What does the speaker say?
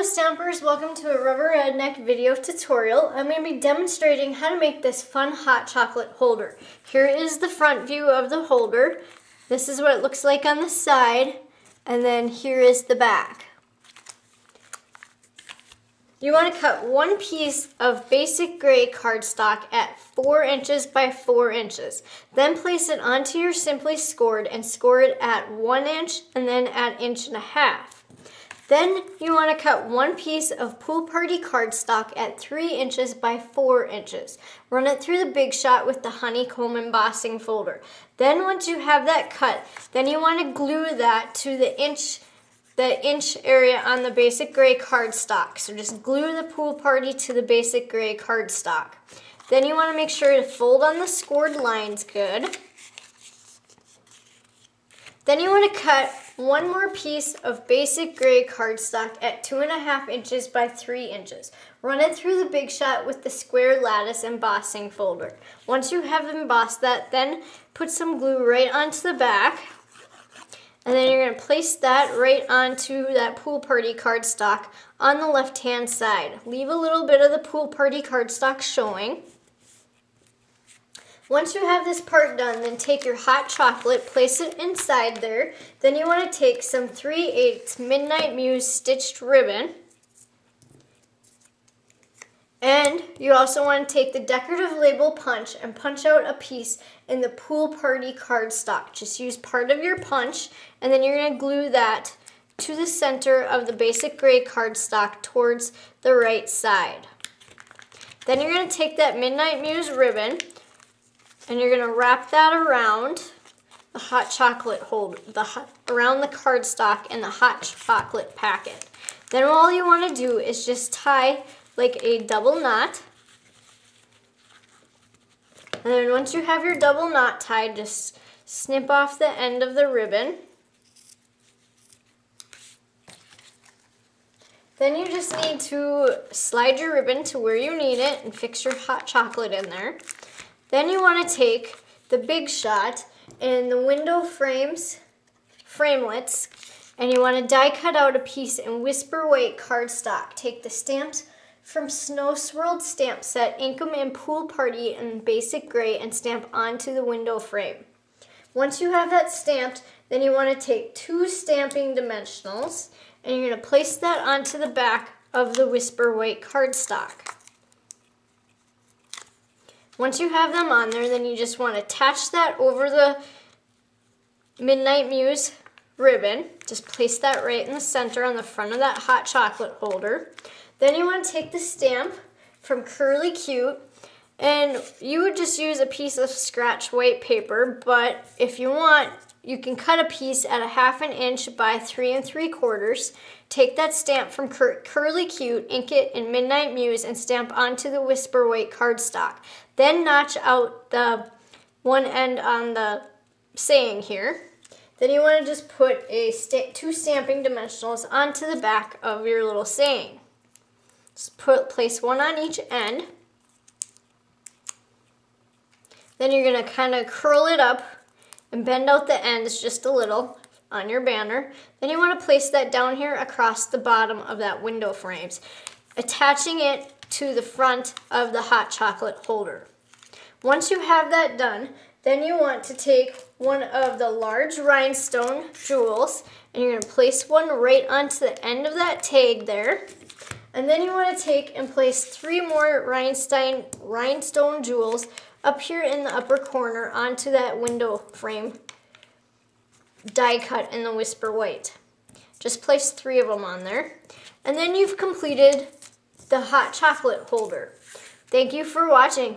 Hello Stampers, welcome to a Rubber Redneck video tutorial. I'm going to be demonstrating how to make this fun hot chocolate holder. Here is the front view of the holder. This is what it looks like on the side, and then here is the back. You want to cut one piece of basic gray cardstock at 4 inches by 4 inches. Then place it onto your Simply Scored and score it at 1 inch and then at inch and a half. Then you want to cut one piece of Pool Party cardstock at 3 inches by 4 inches. Run it through the Big Shot with the honeycomb embossing folder. Then once you have that cut, then you want to glue that to the inch the inch area on the basic gray cardstock. So just glue the Pool Party to the basic gray cardstock. Then you want to make sure to fold on the scored lines good. Then you want to cut one more piece of basic gray cardstock at two and a half inches by three inches. Run it through the Big Shot with the square lattice embossing folder. Once you have embossed that, then put some glue right onto the back. And then you're going to place that right onto that pool party cardstock on the left hand side. Leave a little bit of the pool party cardstock showing. Once you have this part done, then take your hot chocolate, place it inside there. Then you want to take some 3 8 Midnight Muse stitched ribbon. And you also want to take the decorative label punch and punch out a piece in the pool party cardstock. Just use part of your punch and then you're going to glue that to the center of the basic gray cardstock towards the right side. Then you're going to take that Midnight Muse ribbon and you're gonna wrap that around the hot chocolate hold, the hot, around the cardstock and the hot chocolate packet. Then all you wanna do is just tie like a double knot. And then once you have your double knot tied, just snip off the end of the ribbon. Then you just need to slide your ribbon to where you need it and fix your hot chocolate in there. Then you want to take the big shot and the window frames, framelets, and you want to die cut out a piece in Whisper White cardstock. Take the stamps from Snow Swirled Stamp Set, ink them in Pool Party in Basic Gray, and stamp onto the window frame. Once you have that stamped, then you want to take two stamping dimensionals, and you're going to place that onto the back of the Whisper White cardstock. Once you have them on there, then you just want to attach that over the Midnight Muse ribbon. Just place that right in the center on the front of that hot chocolate holder. Then you want to take the stamp from Curly Cute and you would just use a piece of scratch white paper, but if you want, you can cut a piece at a half an inch by three and three quarters. Take that stamp from Cur Curly Cute, ink it in Midnight Muse, and stamp onto the Whisper White cardstock. Then notch out the one end on the saying here. Then you want to just put a st two stamping dimensionals onto the back of your little saying. Just put place one on each end. Then you're going to kind of curl it up and bend out the ends just a little on your banner. Then you want to place that down here across the bottom of that window frames, attaching it to the front of the hot chocolate holder. Once you have that done, then you want to take one of the large rhinestone jewels and you're going to place one right onto the end of that tag there. And then you want to take and place three more rhinestone, rhinestone jewels up here in the upper corner onto that window frame die cut in the Whisper White. Just place three of them on there. And then you've completed the hot chocolate holder. Thank you for watching.